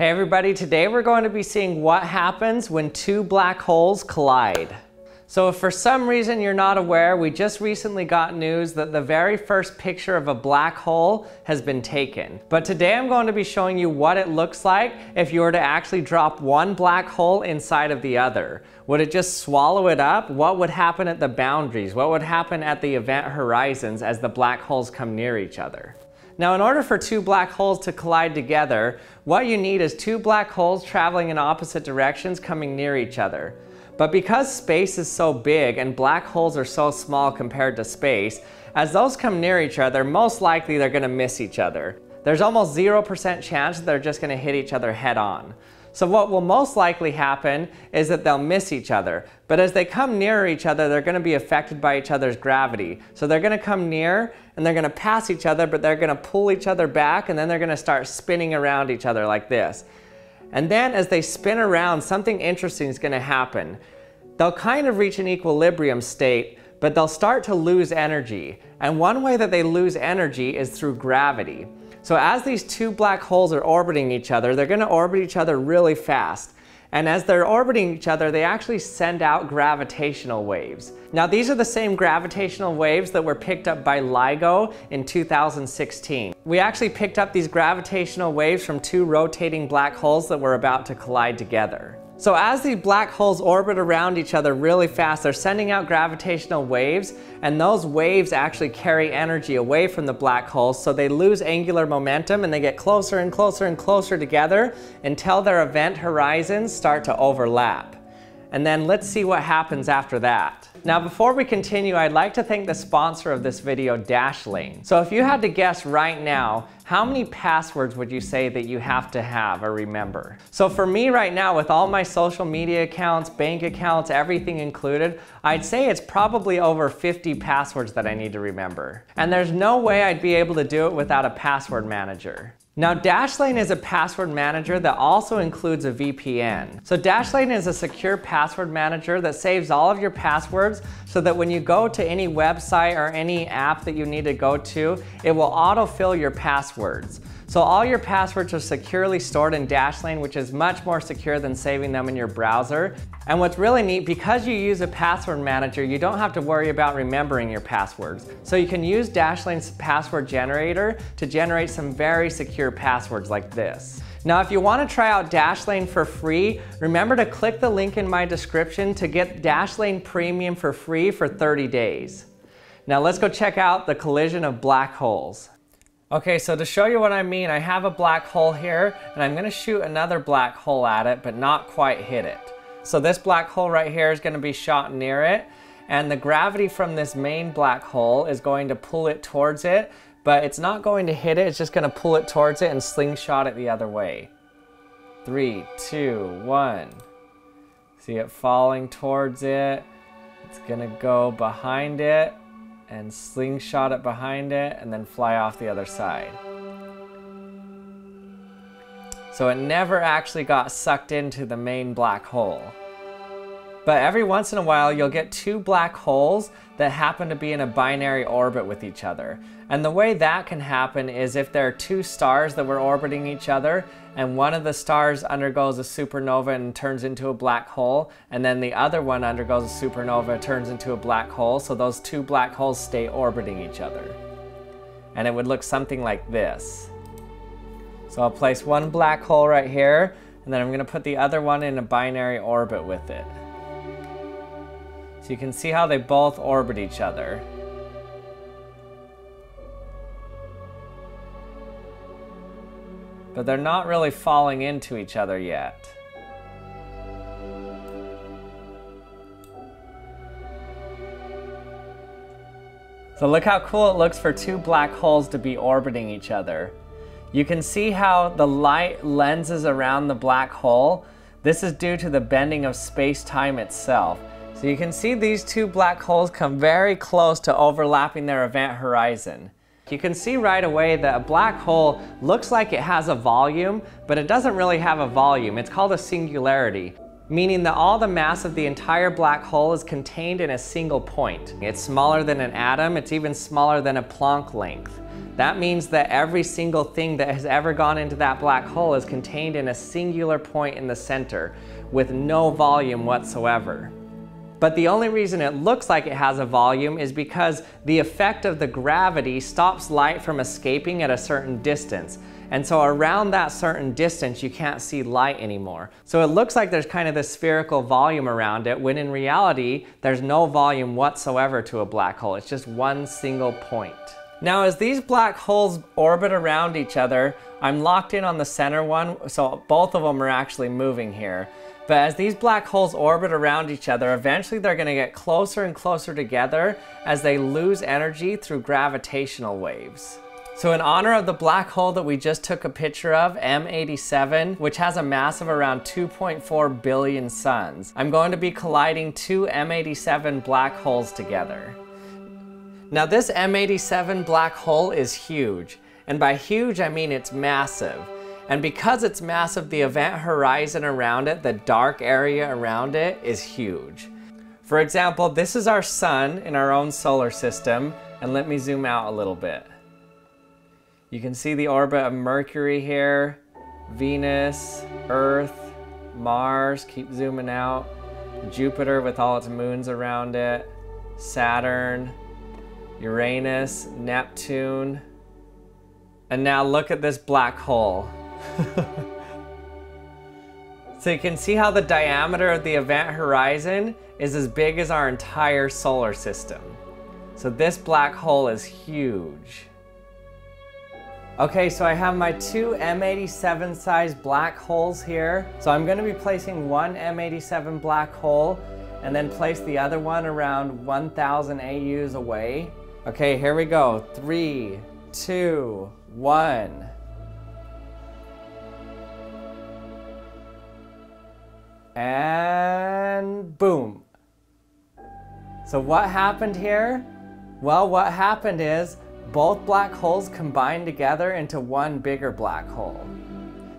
Hey everybody, today we're going to be seeing what happens when two black holes collide. So if for some reason you're not aware, we just recently got news that the very first picture of a black hole has been taken. But today I'm going to be showing you what it looks like if you were to actually drop one black hole inside of the other. Would it just swallow it up? What would happen at the boundaries? What would happen at the event horizons as the black holes come near each other? Now in order for two black holes to collide together, what you need is two black holes traveling in opposite directions coming near each other. But because space is so big and black holes are so small compared to space, as those come near each other, most likely they're going to miss each other. There's almost 0% chance that they're just going to hit each other head on. So what will most likely happen is that they'll miss each other. But as they come nearer each other, they're going to be affected by each other's gravity. So they're going to come near and they're to pass each other, but they're going to pull each other back and then they're going to start spinning around each other like this. And then as they spin around, something interesting is going to happen. They'll kind of reach an equilibrium state, but they'll start to lose energy. And one way that they lose energy is through gravity. So as these two black holes are orbiting each other, they're going to orbit each other really fast. And as they're orbiting each other, they actually send out gravitational waves. Now these are the same gravitational waves that were picked up by LIGO in 2016. We actually picked up these gravitational waves from two rotating black holes that were about to collide together. So as these black holes orbit around each other really fast, they're sending out gravitational waves, and those waves actually carry energy away from the black holes, so they lose angular momentum and they get closer and closer and closer together until their event horizons start to overlap. And then let's see what happens after that. Now before we continue, I'd like to thank the sponsor of this video, Dashlane. So if you had to guess right now, how many passwords would you say that you have to have or remember? So for me right now, with all my social media accounts, bank accounts, everything included, I'd say it's probably over 50 passwords that I need to remember. And there's no way I'd be able to do it without a password manager. Now Dashlane is a password manager that also includes a VPN. So Dashlane is a secure password manager that saves all of your passwords so that when you go to any website or any app that you need to go to, it will autofill your passwords. So all your passwords are securely stored in Dashlane, which is much more secure than saving them in your browser. And what's really neat, because you use a password manager, you don't have to worry about remembering your passwords. So you can use Dashlane's password generator to generate some very secure passwords like this. Now, if you want to try out Dashlane for free, remember to click the link in my description to get Dashlane Premium for free for 30 days. Now let's go check out the collision of black holes. Okay, so to show you what I mean, I have a black hole here, and I'm gonna shoot another black hole at it, but not quite hit it. So this black hole right here is gonna be shot near it, and the gravity from this main black hole is going to pull it towards it, but it's not going to hit it, it's just gonna pull it towards it and slingshot it the other way. Three, two, one. See it falling towards it. It's gonna go behind it and slingshot it behind it and then fly off the other side. So it never actually got sucked into the main black hole. But every once in a while, you'll get two black holes that happen to be in a binary orbit with each other. And the way that can happen is if there are two stars that were orbiting each other, and one of the stars undergoes a supernova and turns into a black hole, and then the other one undergoes a supernova, turns into a black hole, so those two black holes stay orbiting each other. And it would look something like this. So I'll place one black hole right here, and then I'm gonna put the other one in a binary orbit with it. You can see how they both orbit each other. But they're not really falling into each other yet. So look how cool it looks for two black holes to be orbiting each other. You can see how the light lenses around the black hole. This is due to the bending of space-time itself. So you can see these two black holes come very close to overlapping their event horizon. You can see right away that a black hole looks like it has a volume, but it doesn't really have a volume. It's called a singularity, meaning that all the mass of the entire black hole is contained in a single point. It's smaller than an atom, it's even smaller than a Planck length. That means that every single thing that has ever gone into that black hole is contained in a singular point in the center with no volume whatsoever. But the only reason it looks like it has a volume is because the effect of the gravity stops light from escaping at a certain distance. And so around that certain distance, you can't see light anymore. So it looks like there's kind of this spherical volume around it, when in reality, there's no volume whatsoever to a black hole. It's just one single point. Now, as these black holes orbit around each other, I'm locked in on the center one, so both of them are actually moving here. But as these black holes orbit around each other, eventually they're going to get closer and closer together as they lose energy through gravitational waves. So in honor of the black hole that we just took a picture of, M87, which has a mass of around 2.4 billion suns, I'm going to be colliding two M87 black holes together. Now this M87 black hole is huge, and by huge I mean it's massive. And because it's massive, the event horizon around it, the dark area around it, is huge. For example, this is our sun in our own solar system, and let me zoom out a little bit. You can see the orbit of Mercury here, Venus, Earth, Mars, keep zooming out, Jupiter with all its moons around it, Saturn, Uranus, Neptune, and now look at this black hole. So you can see how the diameter of the event horizon is as big as our entire solar system. So this black hole is huge. Okay, so I have my two M87 size black holes here. So I'm gonna be placing one M87 black hole and then place the other one around 1000 AUs away. Okay, here we go. Three, two, one. And boom. So what happened here? Well, what happened is both black holes combined together into one bigger black hole.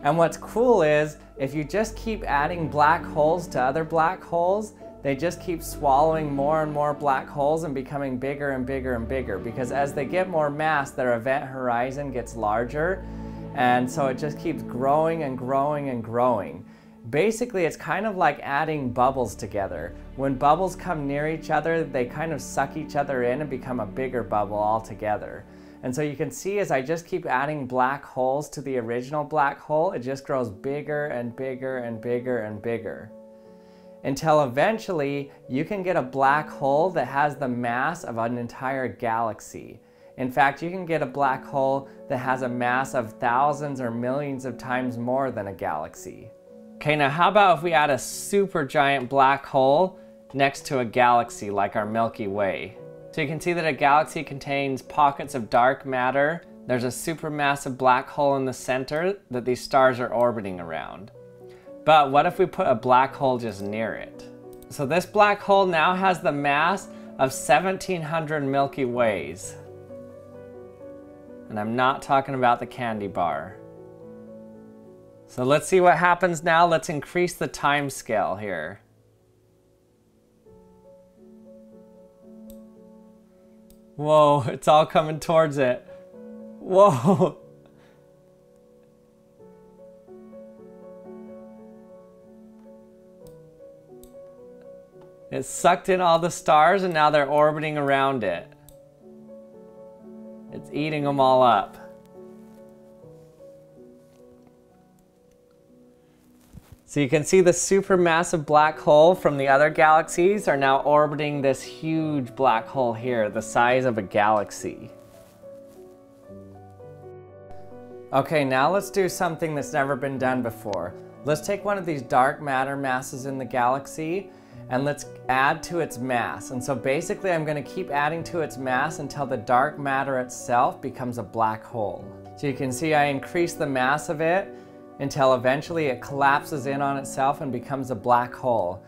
And what's cool is, if you just keep adding black holes to other black holes, they just keep swallowing more and more black holes and becoming bigger and bigger and bigger because as they get more mass, their event horizon gets larger. And so it just keeps growing and growing and growing. Basically, it's kind of like adding bubbles together. When bubbles come near each other, they kind of suck each other in and become a bigger bubble altogether. And so you can see as I just keep adding black holes to the original black hole, it just grows bigger and bigger and bigger and bigger. Until eventually you can get a black hole that has the mass of an entire galaxy. In fact, you can get a black hole that has a mass of thousands or millions of times more than a galaxy. Okay, now how about if we add a super giant black hole next to a galaxy like our Milky Way? So you can see that a galaxy contains pockets of dark matter. There's a supermassive black hole in the center that these stars are orbiting around. But what if we put a black hole just near it? So this black hole now has the mass of 1700 Milky Ways. And I'm not talking about the candy bar. So let's see what happens now. Let's increase the time scale here. Whoa, it's all coming towards it. Whoa. It sucked in all the stars and now they're orbiting around it. It's eating them all up. So you can see the supermassive black hole from the other galaxies are now orbiting this huge black hole here, the size of a galaxy. Okay, now let's do something that's never been done before. Let's take one of these dark matter masses in the galaxy and let's add to its mass. And so basically I'm gonna keep adding to its mass until the dark matter itself becomes a black hole. So you can see I increase the mass of it until eventually it collapses in on itself and becomes a black hole.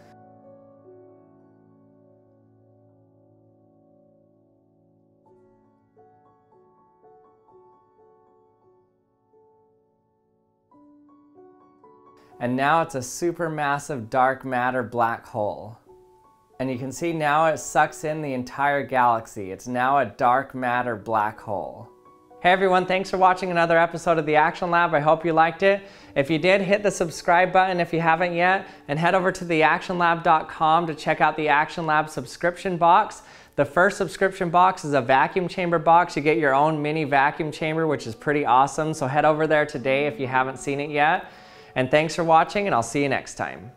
And now it's a supermassive dark matter black hole. And you can see now it sucks in the entire galaxy. It's now a dark matter black hole. Hey everyone, thanks for watching another episode of the Action Lab. I hope you liked it. If you did, hit the subscribe button if you haven't yet, and head over to theactionlab.com to check out the Action Lab subscription box. The first subscription box is a vacuum chamber box. You get your own mini vacuum chamber, which is pretty awesome. So head over there today if you haven't seen it yet. And thanks for watching, and I'll see you next time.